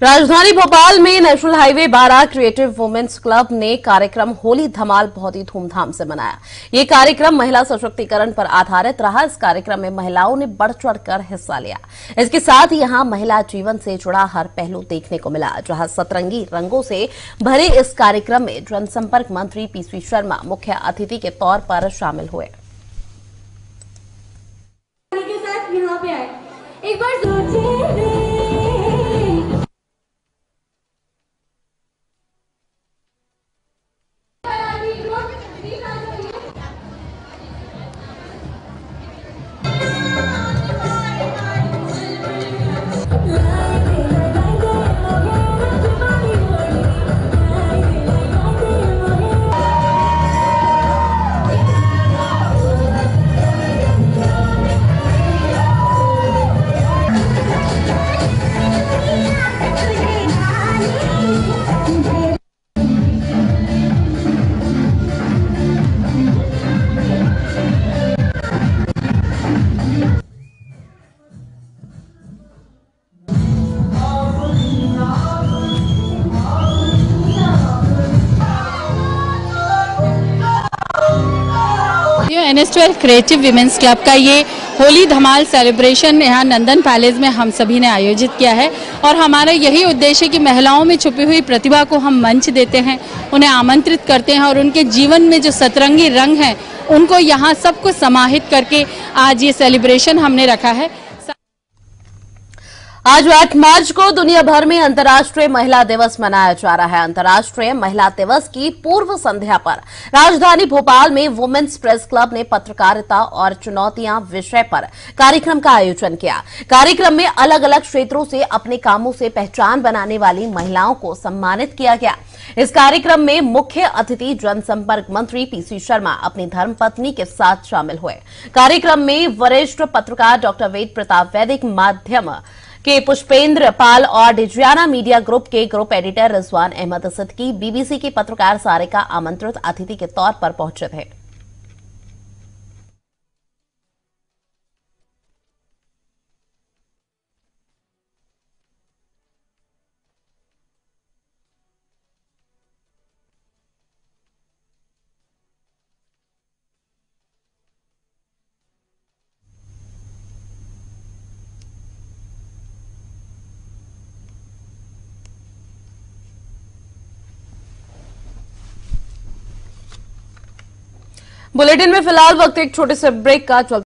राजधानी भोपाल में national highway 12 creative women's club ने कार्यक्रम होली धमाल बहुत ही धूमधाम से मनाया। ये कार्यक्रम महिला सशक्तिकरण पर आधारित रहा। इस कार्यक्रम में महिलाओं ने बढ़ चढ़कर हिस्सा लिया। इसके साथ ही यहाँ महिला जीवन से जुड़ा हर पहलू देखने को मिला, जहाँ सतरंगी रंगों से भरे इस कार्यक्रम में जनसंपर्क मंत्री पीसी शर्मा, मुख्य अतिथि के तौर पर शामिल हुए। एक बार N S twelve creative women's club का ये होली धमाल सेलिब्रेशन यहाँ नंदन पैलेस में हम सभी ने आयोजित किया है। और हमारा यही उद्देश्य है कि महिलाओं में छुपी हुई प्रतिभा को हम मंच देते हैं, उन्हें आमंत्रित करते हैं और उनके जीवन में जो सतरंगी रंग हैं, उनको यहाँ सबको समाहित करके आज ये सेलिब्रेशन हमने रखा है। आज 8 मार्च को दुनिया भर में अंतर्राष्ट्रीय महिला दिवस मनाया जा रहा है। अंतर्राष्ट्रीय महिला दिवस की पूर्व संध्या पर राजधानी भोपाल में वुमेन्स प्रेस क्लब ने पत्रकारिता और चुनौतियाँ विषय पर कार्यक्रम का आयोजन किया। कार्यक्रम में अलग अलग क्षेत्रों से अपने कामों से पहचान बनाने वाली महिलाओं को सम्मानित किया गया। इस कार्यक्रम में मुख्य अतिथि जनसंपर्क मंत्री पीसी शर्मा अपनी धर्मपत्नी के साथ शामिल हुए। कार्यक्रम में वरिष्ठ पत्रकार डॉक्टर वेद प्रताप वैदिक माध्यम के पुष्पेंद्र पाल और डिजियाना मीडिया ग्रुप के group editor Rizwan Ahmed Siddiqui BBC की पत्रकार सारिका आमंत्रित अतिथि के तौर पर पहुँचे थे। बुलेटिन में फ़िलहाल वक्त एक छोटे से ब्रेक का चलता